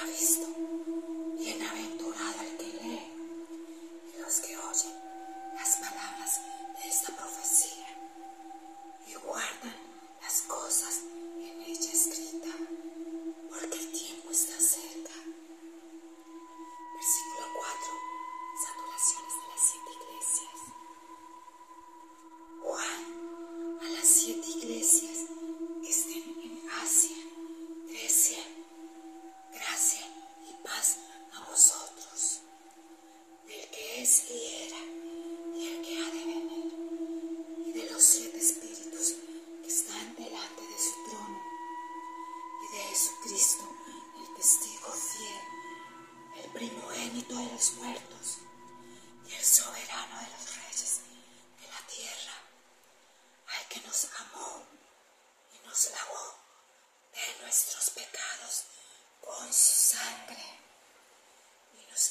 ha visto. Bienaventurado el que lee y los que oyen las palabras de esta profecía y guardan las cosas en ella escritas, porque el tiempo está cerca. Versículo 4. Saturaciones de las siete iglesias. Juan, a las siete iglesias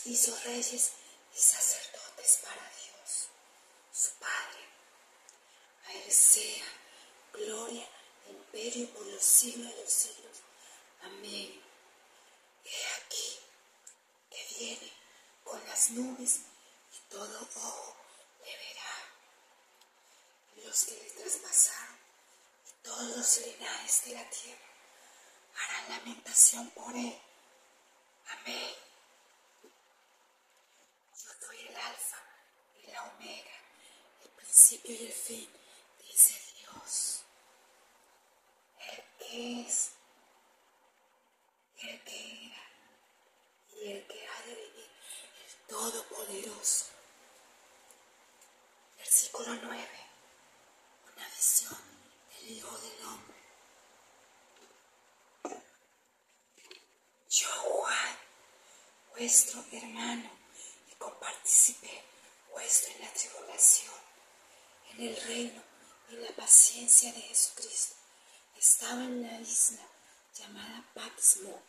hizo reyes y sacerdotes para Dios, su Padre. A Él sea gloria imperio por los siglos de los siglos. Amén. He aquí que viene con las nubes y todo ojo le verá. Y los que le traspasaron y todos los linajes de la tierra harán lamentación por él. Amén. Yo soy el alfa y omega, el principio y el fin, dice Dios. El que es, el que era y el que ha de venir, el Todopoderoso. Versículo 9. Una visión del Hijo del Hombre. Yo, Juan, vuestro hermano, y comparticipé vuestro en la tribulación, en el reino y la paciencia de Jesucristo. Estaba en la isla llamada Patmos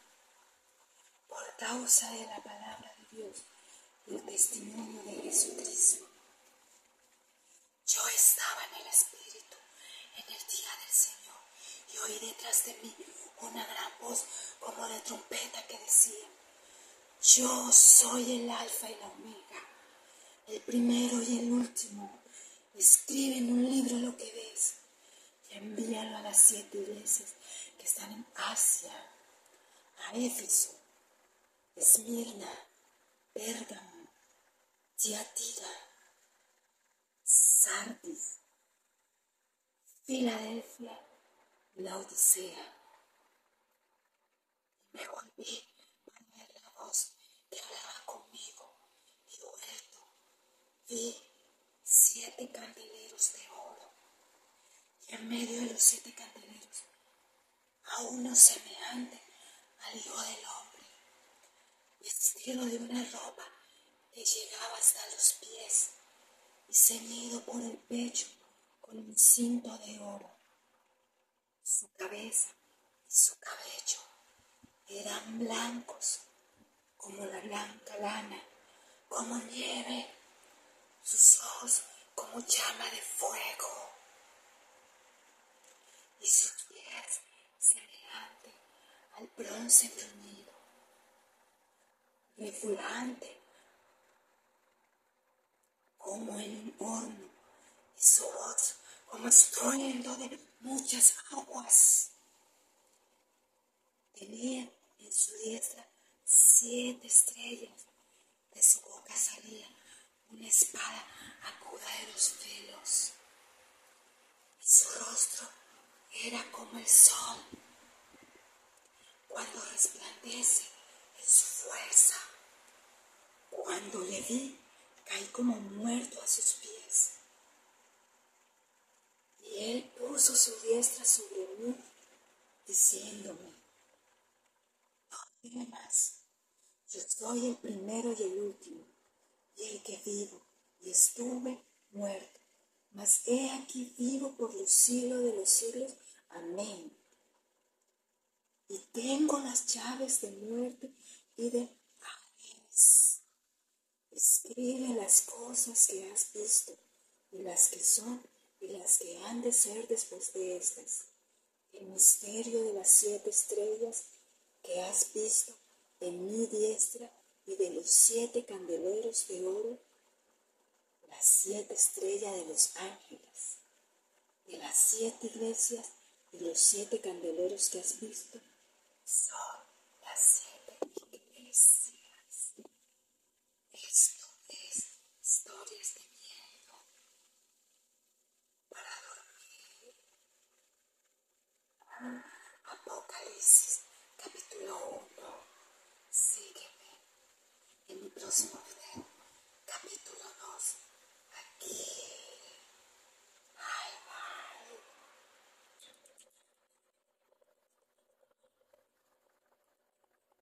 por causa de la palabra de Dios y el testimonio de Jesucristo. Yo estaba en el Espíritu en el día del Señor y oí detrás de mí una gran voz como de trompeta que decía, yo soy el alfa y la omega, el primero y el último. Escribe en un libro lo que ves y envíalo a las siete iglesias que están en Asia, a Éfeso, Esmirna, Pérgamo, Tiatira, Sardis, Filadelfia y la Odisea. Y me volví para ver la voz que hablaba conmigo y vi siete candeleros de oro y en medio de los siete candeleros a uno semejante al Hijo del Hombre, vestido de una ropa que llegaba hasta los pies y ceñido por el pecho con un cinto de oro. Su cabeza y su cabello eran blancos como la blanca lana, como nieve, sus ojos como llama de fuego y sus pies semejantes al bronce bruñido, refulgante como en un horno y su voz como estruendo de muchas aguas. Tenía en su diestra siete estrellas, de su boca salía una espada aguda de dos filos, y su rostro era como el sol cuando resplandece en su fuerza. Cuando le vi, caí como muerto a sus pies. Y él puso su diestra sobre mí, diciéndome, no temas, yo soy el primero y el último, y el que vivo, y estuve muerto, mas he aquí vivo por los siglos de los siglos. Amén. Y tengo las llaves de muerte y de Hades. Escribe las cosas que has visto y las que son y las que han de ser después de estas. El misterio de las siete estrellas que has visto en mi diestra y de los siete candeleros de oro, las siete estrellas de los ángeles, de las siete iglesias y los siete candeleros que has visto, son